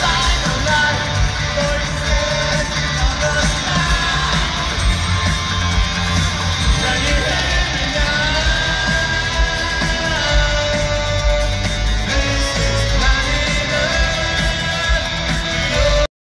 side.